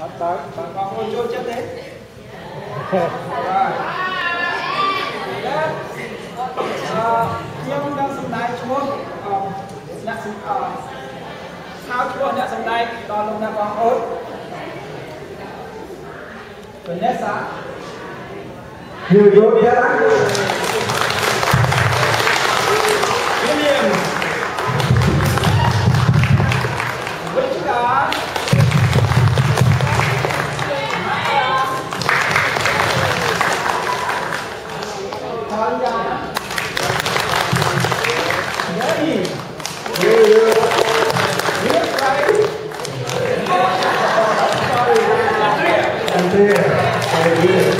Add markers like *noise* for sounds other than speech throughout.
អត់បើបើបងប្អូនចូលចិត្តទេបាទអឺខ្ញុំនឹងសម្ដែងឈ្មោះអឺអ្នកសំអឺហៅឈ្មោះអ្នកសម្ដែងដល់លោកអ្នកបងប្អូន Vanessa Nhiều Yeah, I agree.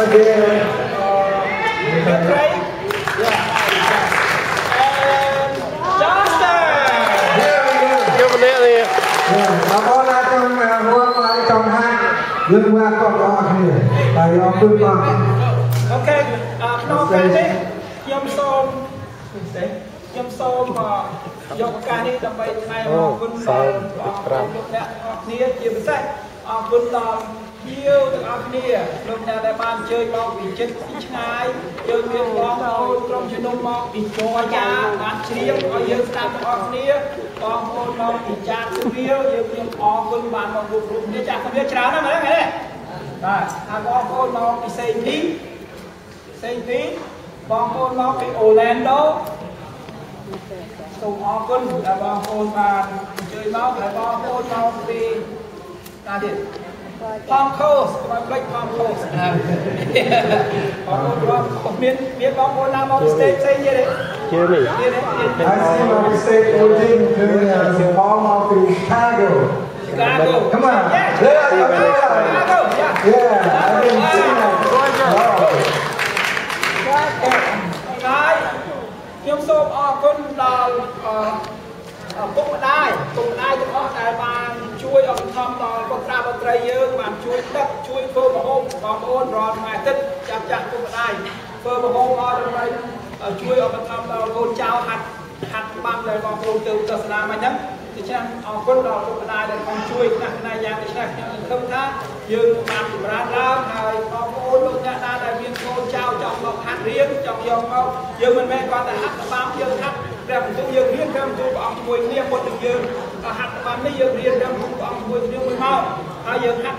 Không có kia Uh, Craig. Yeah. And Justin. Nhiều vô យកម្នាក់នេះ Dạ, bà con ra trong à, ruộng lại trong hai Lưng qua con đó kìa Tại do cưng con Okay. អឺក្នុងការនេះខ្ញុំសូមខ្ញុំសូមអឺយកឱកាសនេះដើម្បីថ្លែងអរគុណដល់បងប្អូនលោកអ្នកទាំងអស់គ្នាជាពិសេស អរគុណដល់ភ្ញៀវទាំងអស់គ្នាលោកអ្នកដែលបានអញ្ជើញមកពីចិត្តពីឆ្ងាយយើងមានបងប្អូនក្រុមជំនុំមកពីជ័រយ៉ាបានច្រៀងឲ្យយើងស្ដាប់ទាំងអស់គ្នាបងប្អូនមកពីចាស់សវាយើងមានអរគុណបានមកគ្រប់គ្រប់គ្នាចាស់សវាច្រើនណាស់មែនទេបាទហើយបងប្អូនមកពីសេងធីផ្សេងទីបងប្អូនមកពីអូឡែនដូសូមអរគុណដែលបងប្អូនបានអញ្ជើញមកហើយបងប្អូនមកពី ណាទៀតផំខូសកុំឲ្យភ្លេចផំខូសបងប្អូនបងមានមានបងប្អូនណាមកពីស្តេតផ្សេងទៀតទេជឿនេះទៀតទេ I see my state origin to the palm of the Chicago. Chicago Come on. Yes. Yeah, come on. Chicago yeah Yeah, I didn't see that. Wow. ហើយខ្ញុំសូមអរគុណដល់អឺឪពុកម្ដាយឪពុកម្ដាយទាំងអស់ដែលបាន ជួយឧបត្ថម្ភដល់បុត្រាបុត្រីយើងបានជួយទឹកជួយធ្វើម្ហូបបងប្អូនរាល់ថ្ងៃអាទិត្យចាប់ចាស់ឪពុកម្ដាយធ្វើម្ហូបមកដើម្បីជួយឧបត្ថម្ភដល់កូនចៅហាត់ហាត់បាំដែលបងប្អូនទៅទស្សនាមកហ្នឹងដូច្នេះអរគុណដល់ឪពុកម្ដាយដែលបានជួយខ្លះខ្លះយ៉ាងដូច្នេះខ្ញុំសង្ឃឹមថាយើងបានចម្រើនឡើងហើយបងប្អូនលោកអ្នកណាដែលមានកូនចៅចង់មកហាត់រៀនចង់យកមកយើងមិនមែនគាត់តែហាត់ក្បាលយើងហាត់ព្រះបន្ទូលយើងរៀនព្រះបន្ទូលព្រះអង្គជាមួយគ្នាមុននឹងយើង ហាត់ក្បាលនេះយើងរៀនព្រះបន្ទូលព្រះអង្គជាមួយគ្នាមួយមកហើយយើងហាត់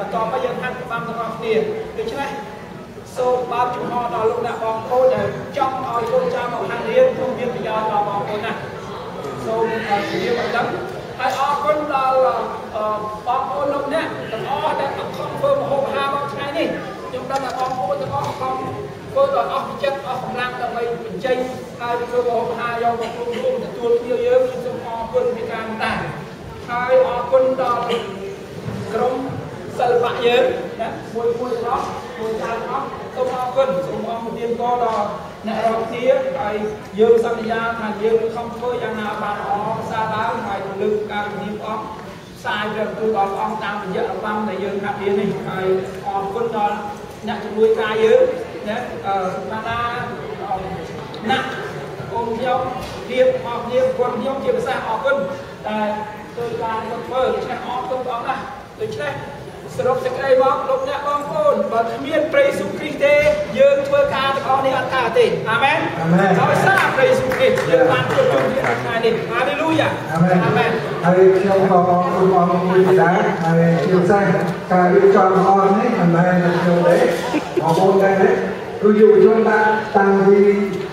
បន្តមកយើងហាត់ក្បាលទាំងអស់គ្នាដូច្នេះសូមបើកចំហដល់លោកអ្នកបងប្អូនដែលចង់ឲ្យកូនចៅមកហាត់រៀនព្រោះមានប្រយោជន៍ដល់បងប្អូនណាសូមជម្រាបឲ្យដឹងហើយអរគុណដល់បងប្អូនលោកអ្នកទាំងអស់ដែលខំធ្វើមហោបអាហារមកថ្ងៃនេះខ្ញុំដឹងថាបងប្អូនទាំងអស់ខំ ធ្វើដល់អស់ពីចិត្តអស់កម្លាំងដើម្បីបញ្ចេញហើយធ្វើមហោបអាហារយកមករួមរួមទទួលភ្ញៀវយើងខ្ញុំសូមអរគុណពីការតាហើយអរគុណដល់ក្រុមសិល្បៈយើងណាមួយមួយទាំងអស់មួយចៅទាំងអស់សូមអរគុណសូមអរគុណទៀតក៏ដល់អ្នករកគ្នាហើយយើងសន្យាថាយើងនឹងខំធ្វើយ៉ាងណាបានល្អភាសាឡើងហើយទៅលើកការជំនាញព្រះអង្គផ្សាយព្រះបន្ទូលដល់ព្រះអង្គតាមរយៈរបាំដែលយើងហាត់រៀននេះហើយអរគុណដល់អ្នកជំនួយការយើង ណាអឺណាណាណាក់អូនខ្ញុំរៀបអរគ្នាគុណខ្ញុំជាភាសាអរគុណតែធ្វើការធ្វើដូច្នេះអរគុណព្រះអង្គណាស់ដូច្នេះសរុបសេចក្តីមកលោកអ្នកបងប្អូនបើគ្មានព្រះយេស៊ូវគ្រីស្ទទេយើងធ្វើការទាំងអស់នេះអត់កើតទេអាមែនអាមែនដោយសារព្រះយេស៊ូវគ្រីស្ទយើងបានជួបជុំគ្នានៅថ្ងៃនេះហាឡេលូយ៉ាអាមែនអាមែន ហើយខ្ញុំក៏សូមអរគុណដែរហើយជាពិសេសការរៀបចំអស់នេះមិនមែនតែខ្ញុំទេបងប្អូនដែរទេគឺយុវជនដាក់តាំងពី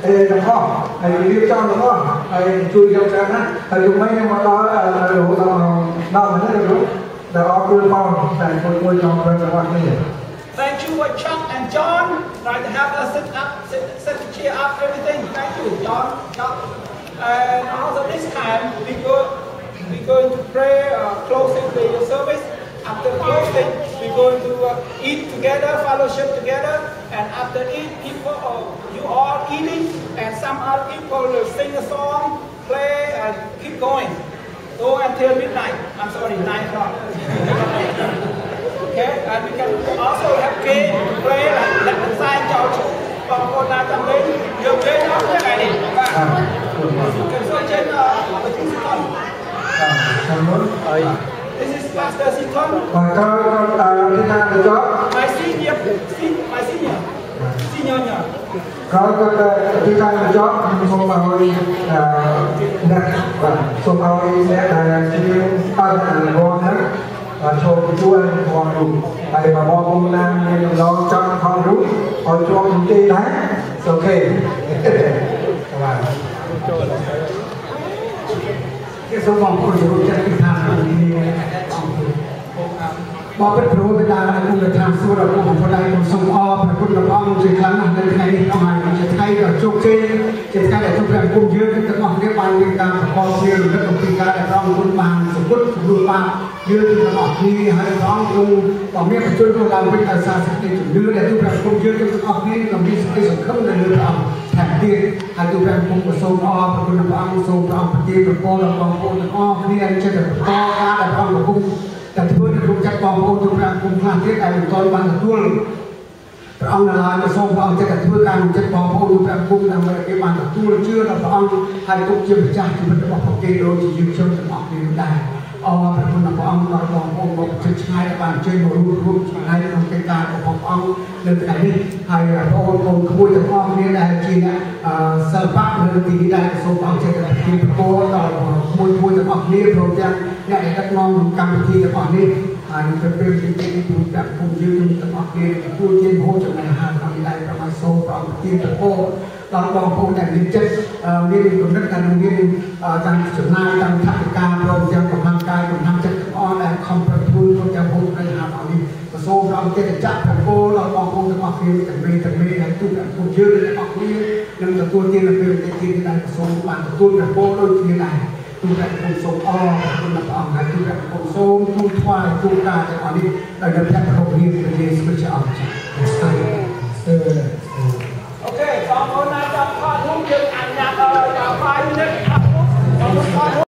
អេទាំងអស់ហើយរៀបចំទាំងអស់ហើយជួយយកច្រើនណាស់ហើយជំនាញមកដល់រហូតដល់ដល់នេះទៅដែលអរគុណបងតែមួយមួយចង់ប្រាប់របស់នេះ Thank you for Chuck and John trying to help us set up, set, set the chair up, everything. Thank you, John, Chuck. And also this time we go we going to pray uh, closing the service. After closing, we're going to uh, eat together, fellowship together, and after eat, people uh, you all eating, and some other people will sing a song, play, and keep going. Go until midnight. I'm sorry, nine o'clock. *laughs* Okay, and we can also have game, play, like let the sign cho còn nào trong đấy nhiều chơi nó thế này មុន this is Pastor Siton បាទក៏ក៏ទីណាទៅចប់ my senior sen- my senior senior nhờ ក៏ក៏ទីណាទៅចប់ខ្ញុំសូមឲ្យអឺអ្នកបាទសូមឲ្យអ្នកដែលជាអរគុណហ្នឹងបាទចូលជួយផងរូបហើយបើបងប្អូនណាមានដំណងចង់ផងរូបឲ្យចូលជំទាវដែរអូខេបាទ គេសូមបងប្អូនគោរពចាត់ពីឋាននេះបងប្អូនព្រោះបិតាគុណឋានសួគ៌របស់បងប្អូនដែរខ្ញុំសូមអរព្រះគុណព្រះអង្គជាខ្លាំងណាស់នៅថ្ងៃនេះអស់ហើយជាថ្ងៃដ៏ជោគជ័យជាថ្ងៃដែលទូព្រះគុណយើងទាំងអស់គ្នាបានមានការប្រកបគ្នារលឹកអំពីការដែលព្រះអង្គគុណបានសុគតព្រោះបានយើងទាំងអស់គ្នាហើយព្រះអង្គទ្រង់ក៏មានបញ្ជូនក្នុងឡើងវិញដោយសារសេចក្តីជំនឿដែលទូព្រះគុណយើងទាំងអស់គ្នាក៏មានសេចក្តីសង្ឃឹមនៅលើព្រះអង្គ ថែមទៀតហើយទូព្រះគុណក៏សូមអរព្រះគុណព្រះអង្គសូមព្រះអង្គប្រទានប្រពរដល់បងប្អូនទាំងអស់គ្នាចិត្តបន្តការដែលព្រះអង្គកំពុងតែធ្វើនៅក្នុងចិត្តបងប្អូនទូព្រះគុណខ្លះទៀតដែលមិនទាន់បានទទួលព្រះអង្គឡើយក៏សូមព្រះអង្គចិត្តតែធ្វើការក្នុងចិត្តបងប្អូនទូព្រះគុណដើម្បីឲ្យគេបានទទួលជឿដល់ព្រះអង្គហើយទុកជាម្ចាស់ជីវិតរបស់ពួកគេដូចជាយើងខ្ញុំទាំងអស់គ្នាដែរ អរព្រះគុណព្រះអង្គដល់បងប្អូនមកជិតឆ្ងាយបានជួយមករួមរួមចំណែកក្នុងកិច្ចការរបស់ព្រះអង្គនៅថ្ងៃនេះហើយបងប្អូនក្មួយទាំងអស់គ្នាដែលជាអ្នកសិល្បៈនៅទីនេះដែរសូមព្រះអង្គចេះតែជាប្រពោដល់មួយមួយទាំងអស់គ្នាព្រមទាំងអ្នកដែលដឹកនាំកម្មវិធីទាំងអស់នេះហើយទៅពេលទីនេះគឺតែគុំយើងទាំងអស់គ្នាទទួលជាហូបចំណែកអាហារក្នុងដែរប្រហែលសូមព្រះអង្គជាប្រពោដល់បងប្អូនដែលមានចិត្តមានគំនិតដែលមានទាំងចំណាយទាំងថវិកាព្រមទាំង ចិត្តចាក់ប្រពោដល់បងប្អូនទាំងអស់គ្នាទាំងមេទាំងមេដែលទូទាំងពួកយើងទាំងអស់គ្នានឹងទទួលទាននៅពេលទីនេះដែរក៏សូមបានទទួលប្រពោដូចគ្នាដែរទូតែគុំសូមអរគុណព្រះអង្គហើយទូតែគុំសូមទូថ្វាយទូការទាំងអស់នេះដោយនៅព្រះគ្រប់រៀបព្រះយេស៊ូវជាអម្ចាស់ហើយអឺ ok còn con nào trong con không chịu ăn nhạc ở vào 5 minutes